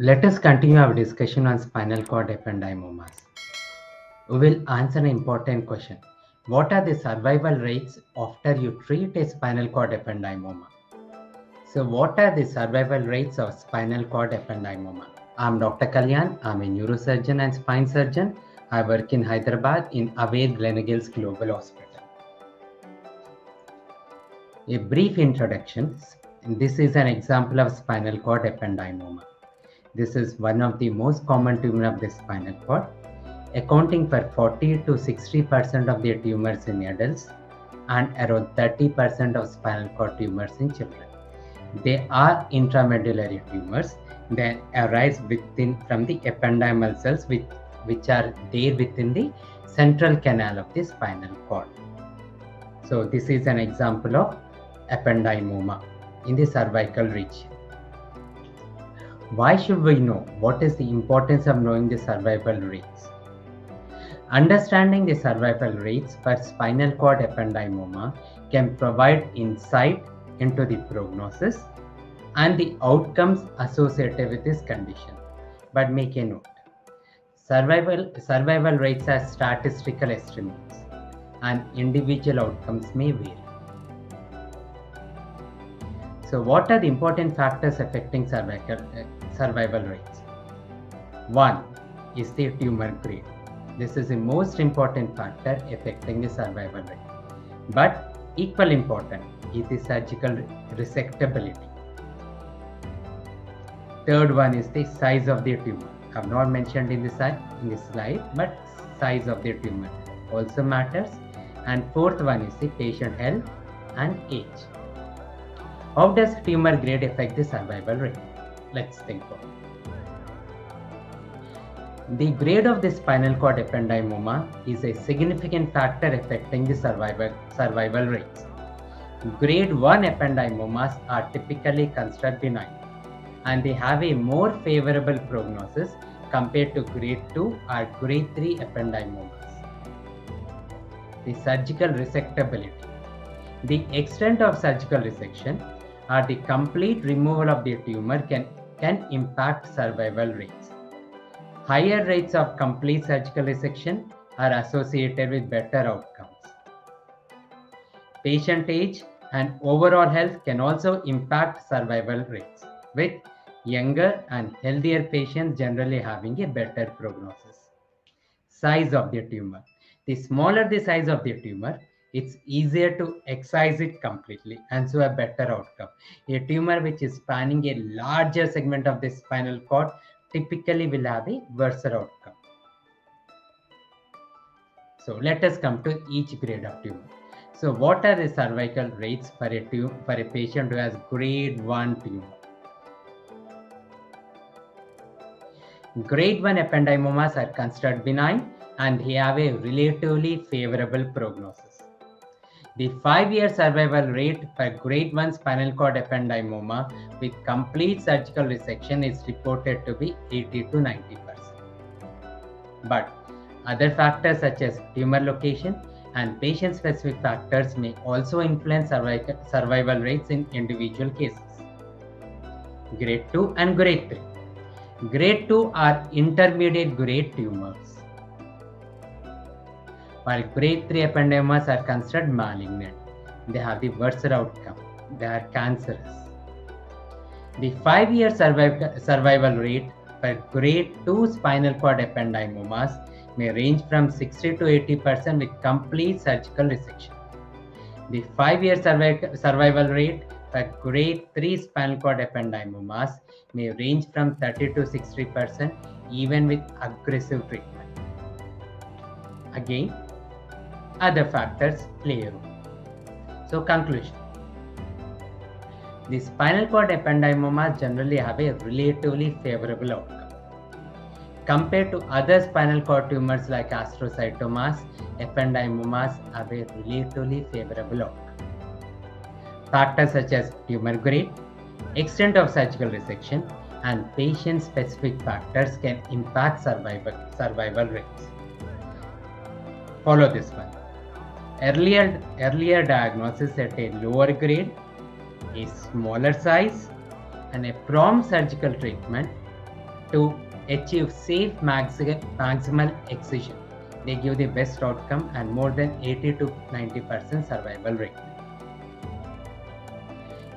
Let us continue our discussion on spinal cord ependymomas. We will answer an important question. What are the survival rates after you treat a spinal cord ependymoma? So, what are the survival rates of spinal cord ependymoma? I'm Dr. Kalyan. I'm a neurosurgeon and spine surgeon. I work in Hyderabad in Aware Gleneagles Global Hospital. A brief introduction. This is an example of spinal cord ependymoma. This is one of the most common tumor of the spinal cord, accounting for 40 to 60 percent of the tumors in adults and around 30 percent of spinal cord tumors in children. They are intramedullary tumors. They arise within from the ependymal cells, which which are there within the central canal of the spinal cord. So this is an example of ependymoma in the cervical region. Why should we know? What is the importance of knowing the survival rates? Understanding the survival rates for spinal cord ependymoma can provide insight into the prognosis and the outcomes associated with this condition. But make a note. Survival, survival rates are statistical estimates and individual outcomes may vary. So, what are the important factors affecting cervical, uh, survival rates? One is the tumor grade. This is the most important factor affecting the survival rate. But equal important is the surgical resectability. Third one is the size of the tumor. I have not mentioned in the slide, in this slide, but size of the tumor also matters. And fourth one is the patient health and age. How does tumor grade affect the survival rate? Let's think about it. The grade of the spinal cord ependymoma is a significant factor affecting the survival, survival rates. Grade 1 ependymomas are typically considered benign and they have a more favorable prognosis compared to grade 2 or grade 3 ependymomas. The surgical resectability. The extent of surgical resection or the complete removal of the tumor can, can impact survival rates. Higher rates of complete surgical resection are associated with better outcomes. Patient age and overall health can also impact survival rates, with younger and healthier patients generally having a better prognosis. Size of the tumor. The smaller the size of the tumor, it's easier to excise it completely and so a better outcome. A tumor which is spanning a larger segment of the spinal cord typically will have a worse outcome. So let us come to each grade of tumor. So what are the cervical rates for a, for a patient who has grade 1 tumor? Grade 1 ependymomas are considered benign and they have a relatively favorable prognosis. The five-year survival rate for grade 1 spinal cord ependymoma with complete surgical resection is reported to be 80 to 90 percent. But other factors such as tumor location and patient-specific factors may also influence survival rates in individual cases. Grade 2 and grade 3. Grade 2 are intermediate grade tumors while grade 3 ependymomas are considered malignant. They have the worse outcome. They are cancerous. The five-year survival rate for grade 2 spinal cord ependymomas may range from 60 to 80 percent with complete surgical resection. The five-year survival rate for grade 3 spinal cord ependymomas may range from 30 to 60 percent even with aggressive treatment. Again, other factors play a role. So conclusion. The spinal cord ependymomas generally have a relatively favorable outcome. Compared to other spinal cord tumors like astrocytomas, ependymomas have a relatively favorable outcome. Factors such as tumor grade, extent of surgical resection, and patient-specific factors can impact survival, survival rates. Follow this one earlier earlier diagnosis at a lower grade a smaller size and a prompt surgical treatment to achieve safe maximal excision. They give the best outcome and more than 80 to 90% survival rate.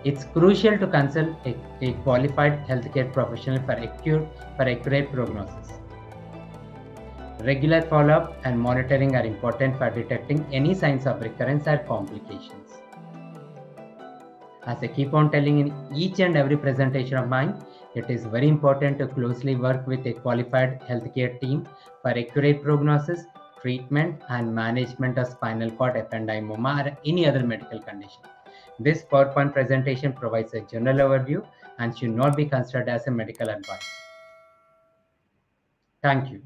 It's crucial to consult a, a qualified healthcare professional for accurate, for accurate prognosis. Regular follow-up and monitoring are important for detecting any signs of recurrence or complications. As I keep on telling in each and every presentation of mine, it is very important to closely work with a qualified healthcare team for accurate prognosis, treatment, and management of spinal cord ependymoma or any other medical condition. This PowerPoint presentation provides a general overview and should not be considered as a medical advice. Thank you.